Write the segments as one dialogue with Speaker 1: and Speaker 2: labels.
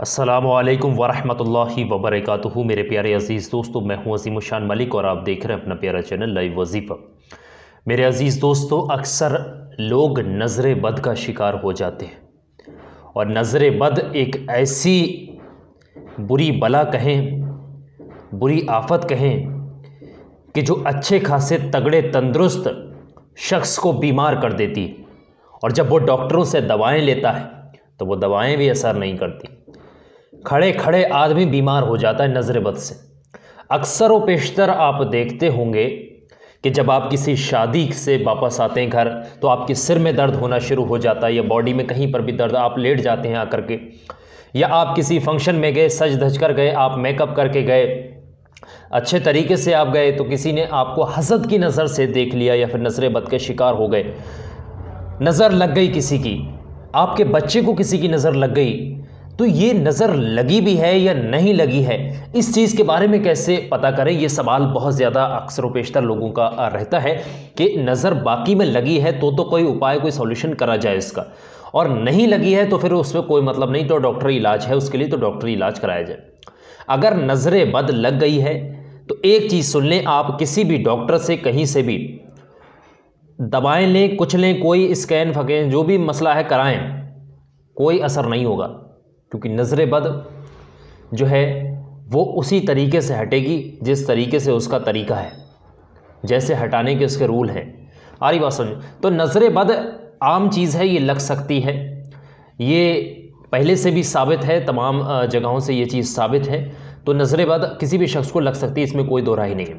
Speaker 1: السلام علیکم ورحمۃ اللہ وبرکاتہ۔ میرے پیارے عزیز دوستو، میں ہوں عظیم الشان ملک اور آپ دیکھ رہے ہیں اپنا پیارا چینل لائیو وظیفہ۔ میرے عزیز دوستو، اکثر لوگ نظر بد کا شکار ہو جاتے ہیں۔ اور نظر بد ایک ایسی بری بلا کہیں، بری آفت کہیں کہ جو اچھے خاصے تگڑے تندرست شخص کو بیمار کر دیتی ہے۔ اور جب وہ ڈاکٹروں سے دوائیں لیتا ہے، تو وہ دوائیں بھی اثر نہیں کرتی۔ کھڑے کھڑے آدمی بیمار ہو جاتا ہے نظر بد سے۔ اکثر و پیشتر آپ دیکھتے ہوں گے کہ جب آپ کسی شادی سے واپس آتے ہیں گھر تو آپ کے سر میں درد ہونا شروع ہو جاتا ہے یا باڈی میں کہیں پر بھی درد، آپ لیٹ جاتے ہیں آ کر کے۔ یا آپ کسی فنکشن میں گئے، سج دھج کر گئے، آپ میک اپ کر کے گئے۔ اچھے طریقے سے آپ گئے تو کسی نے آپ کو حسد کی نظر سے دیکھ لیا یا پھر نظر بد کے شکار ہو گئے۔ نظر لگ گئی کسی کی۔ آپ کے بچے کو کسی کی نظر لگ گئی۔ تو یہ نظر لگی بھی ہے یا نہیں لگی ہے؟ اس چیز کے بارے میں کیسے پتہ کریں؟ یہ سوال بہت زیادہ اکثر و پیشتر لوگوں کا رہتا ہے کہ نظر باقی میں لگی ہے تو تو کوئی اپائے، کوئی سولوشن کرا جائے اس کا۔ اور نہیں لگی ہے تو پھر اس میں کوئی مطلب نہیں، تو ڈاکٹری علاج ہے، اس کے لیے تو ڈاکٹری علاج کرایا جائے۔ اگر نظر بد لگ گئی ہے تو ایک چیز سن لیں، آپ کسی بھی ڈاکٹر سے، کہیں سے بھی دوائیں لیں، کچھ لیں، کوئی اسکین پھکیں جو بھی مسئلہ ہے کرائیں، کوئی اثر نہیں ہوگا۔ کیونکہ نظر بد جو ہے وہ اسی طریقے سے ہٹے گی جس طریقے سے اس کا طریقہ ہے، جیسے ہٹانے کے اس کے رول ہیں۔ آری بات سمجھو تو نظر بد عام چیز ہے، یہ لگ سکتی ہے۔ یہ پہلے سے بھی ثابت ہے، تمام جگہوں سے یہ چیز ثابت ہے۔ تو نظر بد کسی بھی شخص کو لگ سکتی ہے، اس میں کوئی دو راہ نہیں۔ ہے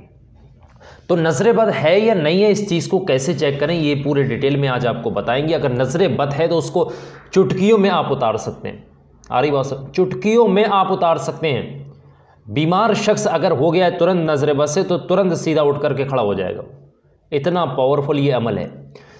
Speaker 1: تو نظر بد ہے یا نہیں ہے، اس چیز کو کیسے چیک کریں، یہ پورے ڈیٹیل میں آج آپ کو بتائیں گے۔ اگر نظر بد ہے تو اس کو چٹکیوں میں آپ اتار سکتے ہیں۔ آ رہی بات چٹکیوں میں آپ اتار سکتے ہیں۔ بیمار شخص اگر ہو گیا ہے ترنت نظر بس سے تو ترنت سیدھا اٹھ کر کے کھڑا ہو جائے گا۔ اتنا پاورفل یہ عمل ہے۔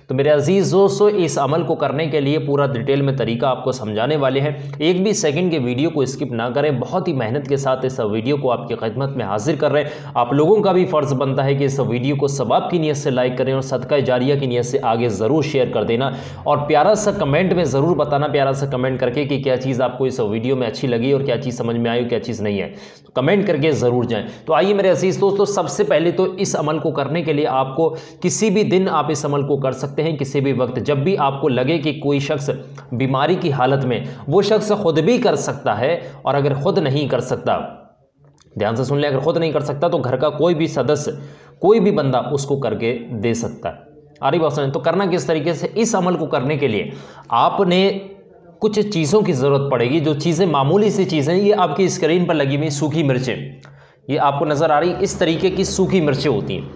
Speaker 1: تو میرے عزیز دوستو، اس عمل کو کرنے کے لیے پورا ڈیٹیل میں طریقہ آپ کو سمجھانے والے ہیں۔ ایک بھی سیکنڈ کے ویڈیو کو اسکپ نہ کریں۔ بہت ہی محنت کے ساتھ اس ویڈیو کو آپ کی خدمت میں حاضر کر رہے ہیں۔ آپ لوگوں کا بھی فرض بنتا ہے کہ اس ویڈیو کو ثواب کی نیت سے لائک کریں اور صدقہ جاریہ کی نیت سے آگے ضرور شیئر کر دینا۔ اور پیارا سا کمنٹ میں ضرور بتانا، پیارا سا کمنٹ کر کے کہ کیا چیز آپ کو اس ویڈیو میں اچھی لگی اور کیا چیز سمجھ میں آئی اور کیا چیز نہیں ہے کمنٹ کر کے ضرور جائیں۔ تو آئیے میرے عزیز دوستو، سب سے پہلے تو اس عمل کو کرنے کے لیے آپ کو کسی بھی دن آپ اس عمل کو کر سکتے ہیں کسی بھی وقت جب بھی آپ کو لگے کہ کوئی شخص بیماری کی حالت میں وہ شخص خود بھی کر سکتا ہے اور اگر خود نہیں کر سکتا، دھیان سے سن لیں، اگر خود نہیں کر سکتا تو گھر کا کوئی بھی سدس، کوئی بھی بندہ اس کو کر کے دے سکتا ہے۔ آ رہی بات سنیں، تو کرنا کس طریقے سے؟ اس عمل کو کرنے کے لیے آپ نے کچھ چیزوں کی ضرورت پڑے گی، جو چیزیں معمولی سی چیزیں یہ آپ کی اسکرین پر لگی ہوئی سوکھی مرچیں۔ یہ آپ کو نظر آ رہی، اس طریقے کی سوکھی مرچیں ہوتی ہیں۔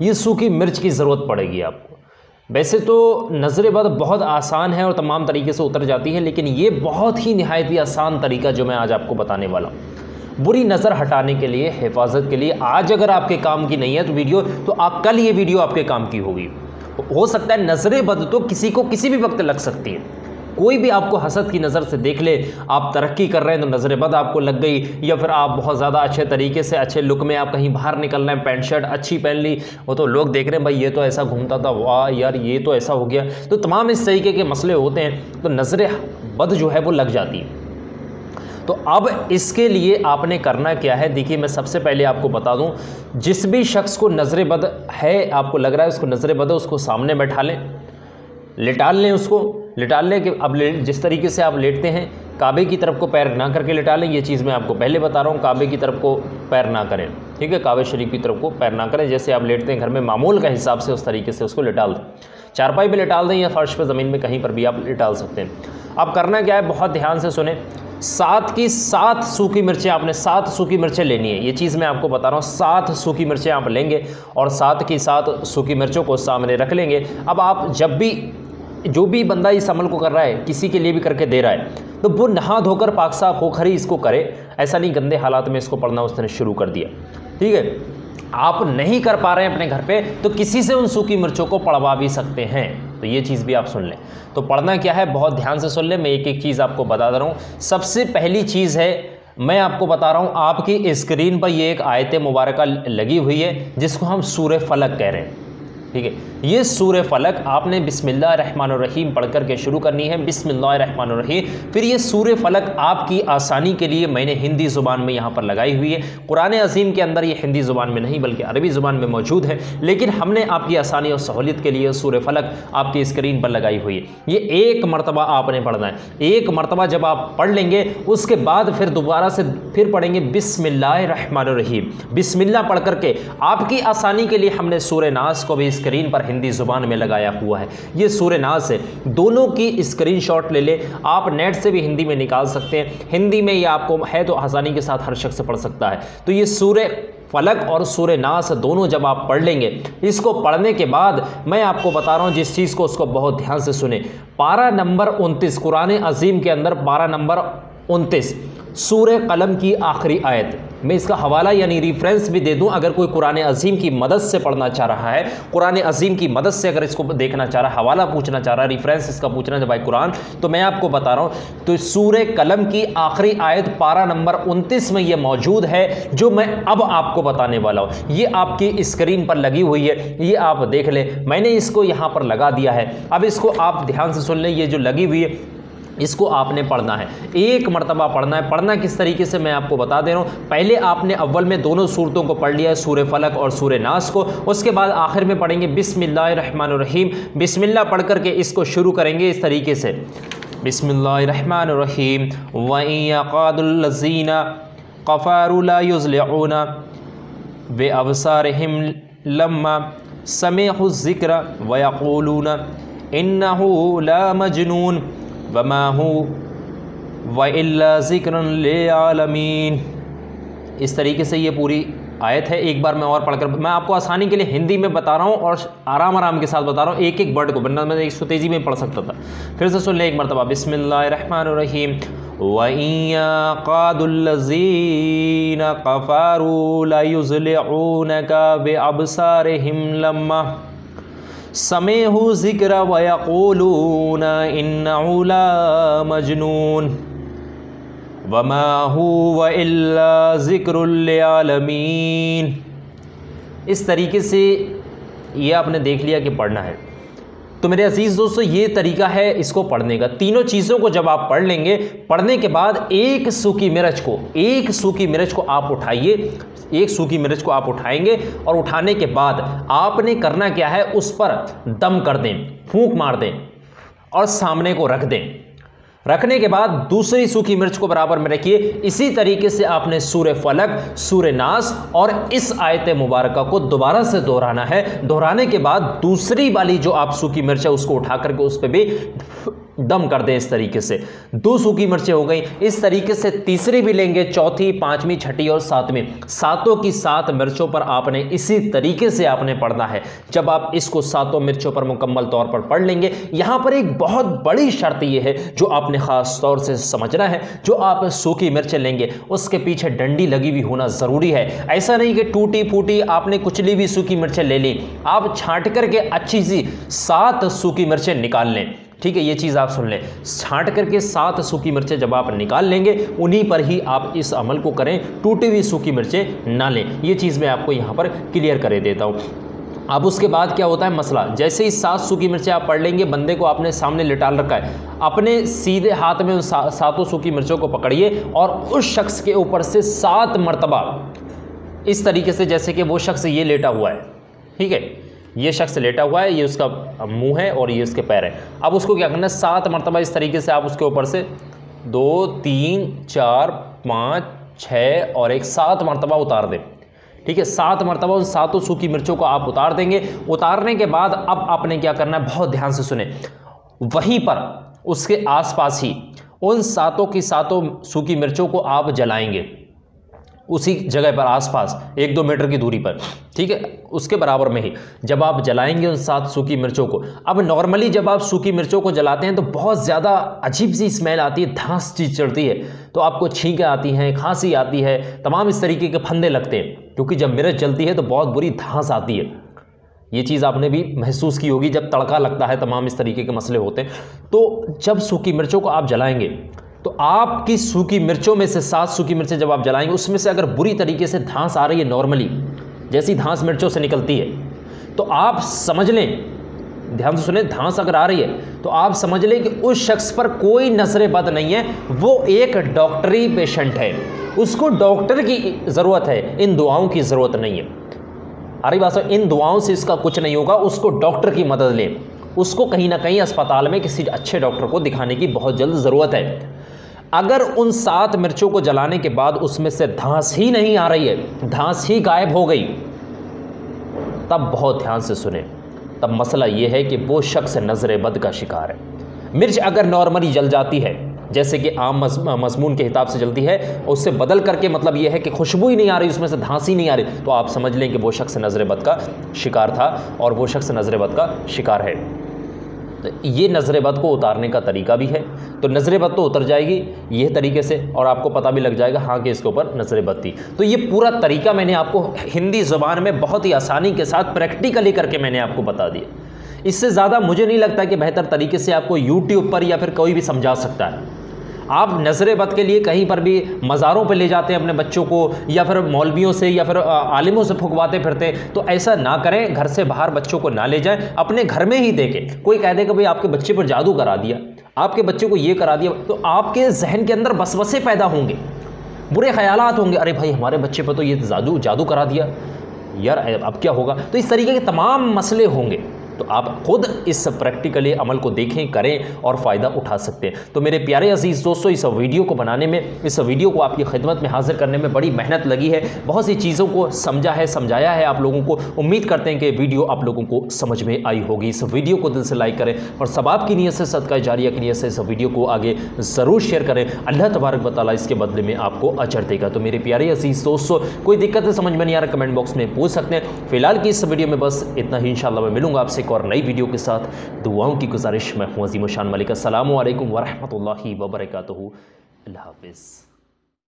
Speaker 1: یہ سوکھی مرچ کی ضرورت پڑے گی آپ کو۔ ویسے تو نظر بد بہت آسان ہے اور تمام طریقے سے اتر جاتی ہے لیکن یہ بہت ہی نہایت ہی آسان طریقہ جو میں آج آپ کو بتانے والا ہوں۔ بری نظر ہٹانے کے لیے، حفاظت کے لیے آج اگر آپ کے کام کی نہیں ہے تو ویڈیو، تو آپ کل یہ ویڈیو آپ کے کام کی ہوگی۔ ہو سکتا ہے نظر بد تو کسی کو کسی بھی وقت لگ سکتی ہے۔ کوئی بھی آپ کو حسد کی نظر سے دیکھ لے، آپ ترقی کر رہے ہیں تو نظر بد آپ کو لگ گئی، یا پھر آپ بہت زیادہ اچھے طریقے سے اچھے لک میں آپ کہیں باہر نکل رہے ہیں، پینٹ شرٹ اچھی پہن لی، وہ تو لوگ دیکھ رہے ہیں، بھائی یہ تو ایسا گھومتا تھا، واہ یار یہ تو ایسا ہو گیا۔ تو تمام اس طریقے کے مسئلے ہوتے ہیں، تو نظر بد جو ہے وہ لگ جاتی ہے۔ تو اب اس کے لیے آپ نے کرنا کیا ہے؟ دیکھیے میں سب سے پہلے آپ کو بتا دوں، جس بھی شخص کو نظر بد ہے، آپ کو لگ رہا ہے اس کو نظر بد ہے، اس کو سامنے بیٹھا لیں لٹال لیں اس کو۔ لٹال لیں کہ اب جس طریقے سے آپ لیٹتے ہیں، کعبے کی طرف کو پیر نہ کر کے لٹا لیں، یہ چیز میں آپ کو پہلے بتا رہا ہوں، کعبے کی طرف کو پیر نہ کریں، ٹھیک ہے؟ کعبے شریف کی طرف کو پیر نہ کریں، جیسے آپ لیٹتے ہیں گھر میں معمول کا حساب سے اس طریقے سے اس کو لٹال دیں چارپائی پہ لٹال دیں یا فرش پہ زمین میں کہیں پر بھی آپ لٹال سکتے ہیں۔ اب کرنا کیا ہے؟ بہت دھیان سے سنیں۔ سات کی سات سوکھی مرچیں، آپ نے سات سوکھی مرچیں لینی ہے یہ چیز میں آپ کو بتا رہا ہوں، سات سوکھی مرچیں آپ لیں گے اور سات کی سات سوکھی مرچوں کو سامنے رکھ لیں گے۔ اب آپ جب بھی جو بھی بندہ اس عمل کو کر رہا ہے، کسی کے لیے بھی کر کے دے رہا ہے، تو وہ نہا دھو کر پاک صاف ہو کھری اس کو کرے، ایسا نہیں گندے حالات میں اس کو پڑھنا اس نے شروع کر دیا۔ ٹھیک ہے؟ آپ نہیں کر پا رہے ہیں اپنے گھر پہ، تو کسی سے ان سوکھی مرچوں کو پڑھوا بھی سکتے ہیں۔ تو یہ چیز بھی آپ سن لیں۔ تو پڑھنا کیا ہے؟ بہت دھیان سے سن لیں، میں ایک ایک چیز آپ کو بتا دے رہا ہوں۔ سب سے پہلی چیز ہے، میں آپ کو بتا رہا ہوں، آپ کی اسکرین پر یہ ایک آیت مبارکہ لگی ہوئی ہے، جس کو ہم سورہ فلک کہہ رہے ہیں۔ ٹھیک ہے۔ یہ سور فلک آپ نے بسم اللہ الرحمن الرحیم پڑھ کر کے شروع کرنی ہے۔ بسم اللہ الرحمن الرحیم۔ پھر یہ سور فلک آپ کی آسانی کے لیے میں نے ہندی زبان میں یہاں پر لگائی ہوئی ہے۔ قرآن عظیم کے اندر یہ ہندی زبان میں نہیں بلکہ عربی زبان میں موجود ہے۔ لیکن ہم نے آپ کی آسانی اور سہولیت کے لیے سور فلک آپ کی اسکرین پر لگائی ہوئی ہے۔ یہ ایک مرتبہ آپ نے پڑھنا ہے۔ ایک مرتبہ جب آپ پڑھ لیں گے، اس کے بعد پھر دوبارہ سے پھر پڑھیں گے بسم اللہ الرحمن الرحیم۔ بسم اللہ پڑھ کر کے آپ کی آسانی کے لیے ہم نے سور ناس کو بھی اسکرین پر ہندی زبان میں لگایا ہوا ہے۔ یہ سور ناز ہے۔ دونوں کی اسکرین شاٹ لے لے آپ نیٹ سے بھی ہندی میں نکال سکتے ہیں۔ ہندی میں یہ آپ کو ہے تو آسانی کے ساتھ ہر شخص پڑھ سکتا ہے۔ تو یہ سور فلک اور سور ناس دونوں جب آپ پڑھ لیں گے، اس کو پڑھنے کے بعد میں آپ کو بتا رہا ہوں، جس چیز کو اس کو بہت دھیان سے سنیں۔ پارہ نمبر انتیس قرآن عظیم کے اندر پارہ نمبر انتیس۔ سور قلم کی آخری آیت۔ میں اس کا حوالہ یعنی ریفرنس بھی دے دوں، اگر کوئی قرآن عظیم کی مدد سے پڑھنا چاہ رہا ہے، قرآن عظیم کی مدد سے اگر اس کو دیکھنا چاہ رہا ہے حوالہ پوچھنا چاہ رہا ہے ریفرنس اس کا پوچھنا ہے بھائی قرآن، تو میں آپ کو بتا رہا ہوں۔ تو سور قلم کی آخری آیت پارہ نمبر انتیس میں یہ موجود ہے، جو میں اب آپ کو بتانے والا ہوں۔ یہ آپ کی اسکرین پر لگی ہوئی ہے، یہ آپ دیکھ لیں۔ میں نے اس کو یہاں پر لگا دیا ہے۔ اب اس کو آپ دھیان سے سن لیں، یہ جو لگی ہوئی ہے اس کو آپ نے پڑھنا ہے۔ ایک مرتبہ پڑھنا ہے۔ پڑھنا کس طریقے سے میں آپ کو بتا دے رہا ہوں۔ پہلے آپ نے اول میں دونوں صورتوں کو پڑھ لیا ہے سور فلک اور سور ناس کو۔ اس کے بعد آخر میں پڑھیں گے، بسم اللہ الرحمن الرحیم۔ بسم اللہ پڑھ کر کے اس کو شروع کریں گے اس طریقے سے۔ بسم اللہ الرحمن الرحیم۔ وَإِن الَّذِينَ قَفَارُ لَا يُزْلِعُونَ بِأَبْصَارِهِمْ لَمَّا سَمِعُوا الذِّكْرَ وَيَقُولُونَ إِنَّهُ لَا مَجْنُونَ۔ وما ہو و اللہ ذکر عالمین اس طریقے سے یہ پوری آیت ہے۔ ایک بار میں اور پڑھ کر میں آپ کو آسانی کے لیے ہندی میں بتا رہا ہوں اور آرام آرام کے ساتھ بتا رہا ہوں۔ ایک ایک برڈ کو بننا میں ایک سو تیزی میں پڑھ سکتا تھا۔ پھر سے سن لیں ایک مرتبہ۔ بسم اللہ الرحمن الرحیم۔ وَإِن قَادُ الَّذِينَ قَفَارُوا لَيُزْلِعُونَكَ بِأَبْصَارِهِمْ لَمَّا سمیہ ذکر ویقولون انہو لا مجنون وما ہوا الا ذکر للعالمین اس طریقے سے یہ آپ نے دیکھ لیا کہ پڑھنا ہے۔ تو میرے عزیز دوستو، یہ طریقہ ہے اس کو پڑھنے کا۔ تینوں چیزوں کو جب آپ پڑھ لیں گے، پڑھنے کے بعد ایک سوکی مرچ کو، ایک سوکی مرچ کو آپ اٹھائیے۔ ایک سوکی مرچ کو آپ اٹھائیں گے اور اٹھانے کے بعد آپ نے کرنا کیا ہے، اس پر دم کر دیں، پھونک مار دیں اور سامنے کو رکھ دیں۔ رکھنے کے بعد دوسری سوکھی مرچ کو برابر میں رکھیے۔ اسی طریقے سے آپ نے سور فلک سور ناس اور اس آیت مبارکہ کو دوبارہ سے دہرانا ہے۔ دہرانے کے بعد دوسری والی جو آپ سوکھی مرچ ہے، اس کو اٹھا کر کے اس پہ بھی دم کر دیں اس طریقے سے۔ دو سوکھی مرچیں ہو گئیں۔ اس طریقے سے تیسری بھی لیں گے، چوتھی، پانچویں، چھٹی اور ساتویں۔ ساتوں کی سات مرچوں پر آپ نے اسی طریقے سے آپ نے پڑھنا ہے۔ جب آپ اس کو ساتوں مرچوں پر مکمل طور پر پڑھ لیں گے، یہاں پر ایک بہت بڑی شرط یہ ہے جو آپ نے خاص طور سے سمجھنا ہے، جو آپ سوکھی مرچیں لیں گے، اس کے پیچھے ڈنڈی لگی ہوئی ہونا ضروری ہے۔ ایسا نہیں کہ ٹوٹی پھوٹی آپ نے کچلی بھی سوکھی مرچیں لے لیں آپ چھانٹ کر کے اچھی سی سات سوکھی مرچیں نکال لیں۔ ٹھیک ہے، یہ چیز آپ سن لیں۔ چھانٹ کر کے سات سوکھی مرچیں جب آپ نکال لیں گے، انہی پر ہی آپ اس عمل کو کریں، ٹوٹی ہوئی سوکھی مرچیں نہ لیں۔ یہ چیز میں آپ کو یہاں پر کلیئر کرے دیتا ہوں۔ اب اس کے بعد کیا ہوتا ہے؟ مسئلہ۔ جیسے ہی سات سوکھی مرچیں آپ پڑھ لیں گے، بندے کو آپ نے سامنے لٹال رکھا ہے۔ اپنے سیدھے ہاتھ میں ان ساتوں سوکھی مرچوں کو پکڑیے اور اس شخص کے اوپر سے سات مرتبہ اس طریقے سے، جیسے کہ وہ شخص یہ لیٹا ہوا ہے۔ ٹھیک ہے؟ یہ شخص لیٹا ہوا ہے، یہ اس کا منہ ہے اور یہ اس کے پیر ہے اب اس کو کیا کرنا ہے؟ سات مرتبہ اس طریقے سے آپ اس کے اوپر سے دو، تین، چار، پانچ، چھ اور ایک سات مرتبہ اتار دیں۔ ٹھیک ہے، سات مرتبہ ان ساتوں سوکھی مرچوں کو آپ اتار دیں گے۔ اتارنے کے بعد اب آپ نے کیا کرنا ہے؟ بہت دھیان سے سنیں۔ وہیں پر اس کے آس پاس ہی ان ساتوں کی ساتوں سوکھی مرچوں کو آپ جلائیں گے۔ اسی جگہ پر آس پاس ایک دو میٹر کی دوری پر، ٹھیک ہے؟ اس کے برابر میں ہی۔ جب آپ جلائیں گے ان سات سوکھی مرچوں کو۔ اب نارملی جب آپ سوکھی مرچوں کو جلاتے ہیں تو بہت زیادہ عجیب سی اسمیل آتی ہے دھانس چیز چڑھتی ہے۔ تو آپ کو چھینکیں آتی ہیں، کھانسی آتی ہے، تمام اس طریقے کے پھندے لگتے ہیں۔ کیونکہ جب مرچ جلتی ہے تو بہت بری دھانس آتی ہے۔ یہ چیز آپ نے بھی محسوس کی ہوگی جب تڑکا لگتا ہے، تمام اس طریقے کے مسئلے ہوتے ہیں۔ تو جب سوکھی مرچوں کو آپ جلائیں گے تو آپ کی سوکھی مرچوں میں سے سات سوکھی مرچیں جب آپ جلائیں گے، اس میں سے اگر بری طریقے سے دھانس آ رہی ہے نارملی، جیسی دھانس مرچوں سے نکلتی ہے، تو آپ سمجھ لیں، دھیان سے سنیں، دھانس اگر آ رہی ہے، تو آپ سمجھ لیں کہ اس شخص پر کوئی نظر بد نہیں ہے، وہ ایک ڈاکٹری پیشنٹ ہے۔ اس کو ڈاکٹر کی ضرورت ہے، ان دعاؤں کی ضرورت نہیں ہے۔ ارے بات ان دعاؤں سے اس کا کچھ نہیں ہوگا، اس کو ڈاکٹر کی مدد لیں۔ اس کو کہیں نہ کہیں اسپتال میں کسی اچھے ڈاکٹر کو دکھانے کی بہت جلد ضرورت ہے۔ اگر ان سات مرچوں کو جلانے کے بعد اس میں سے دھانس ہی نہیں آ رہی ہے، دھانس ہی غائب ہو گئی۔ تب بہت دھیان سے سنیں۔ تب مسئلہ یہ ہے کہ وہ شخص نظر بد کا شکار ہے۔ مرچ اگر نارملی جل جاتی ہے، جیسے کہ عام مضمون کے حساب سے جلتی ہے، اس سے بدل کر کے مطلب یہ ہے کہ خوشبو ہی نہیں آ رہی، اس میں سے دھانسی نہیں آ رہی، تو آپ سمجھ لیں کہ وہ شخص نظر بد کا شکار تھا اور وہ شخص نظر بد کا شکار ہے۔ یہ نظر بد کو اتارنے کا طریقہ بھی ہے۔ تو نظر بد تو اتر جائے گی یہ طریقے سے اور آپ کو پتہ بھی لگ جائے گا ہاں کہ اس کے اوپر نظر بد تھی۔ تو یہ پورا طریقہ میں نے آپ کو ہندی زبان میں بہت ہی آسانی کے ساتھ پریکٹیکلی کر کے میں نے آپ کو بتا دیا۔ اس سے زیادہ مجھے نہیں لگتا کہ بہتر طریقے سے آپ کو یوٹیوب پر یا پھر کوئی بھی سمجھا سکتا ہے۔ آپ نظر بد کے لیے کہیں پر بھی مزاروں پہ لے جاتے ہیں اپنے بچوں کو، یا پھر مولویوں سے، یا پھر عالموں سے پھکواتے پھرتے تو ایسا نہ کریں، گھر سے باہر بچوں کو نہ لے جائیں، اپنے گھر میں ہی دیکھیں۔ کوئی کہہ دے کہ بھائی آپ کے بچے پر جادو کرا دیا، آپ کے بچے کو یہ کرا دیا۔ تو آپ کے ذہن کے اندر بسوسے پیدا ہوں گے، برے خیالات ہوں گے۔ ارے بھائی ہمارے بچے پر تو یہ جادو جادو کرا دیا۔ یار، اب کیا ہوگا؟ تو اس طریقے کے تمام مسئلے ہوں گے۔ تو آپ خود اس پریکٹیکلی عمل کو دیکھیں، کریں اور فائدہ اٹھا سکتے ہیں۔ تو میرے پیارے عزیز دوستو، اس ویڈیو کو بنانے میں، اس ویڈیو کو آپ کی خدمت میں حاضر کرنے میں بڑی محنت لگی ہے۔ بہت سی چیزوں کو سمجھا ہے، سمجھایا ہے آپ لوگوں کو۔ امید کرتے ہیں کہ ویڈیو آپ لوگوں کو سمجھ میں آئی ہوگی۔ اس ویڈیو کو دل سے لائک کریں اور ثباب کی نیت سے، صدقہ جاریہ کی نیت سے اس ویڈیو کو آگے ضرور شیئر کریں۔ اللہ تبارک بطالہ اس کے بدلے میں آپ کو اچر دے گا۔ تو میرے پیارے عزیز دوستو، کوئی دقت سمجھ میں نہیں آ رہا، کمنٹ باکس میں پوچھ سکتے ہیں۔ فی الحال کی اس ویڈیو میں بس اتنا ہی، انشاءاللہ میں ملوں گا آپ سے ایک اور نئی ویڈیو کے ساتھ دعاؤں کی گزارش میں ہوں عظیم شان ملک۔ السلام علیکم ورحمۃ اللہ وبرکاتہ۔ اللہ حافظ۔